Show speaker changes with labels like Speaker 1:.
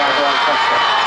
Speaker 1: guy who untouched.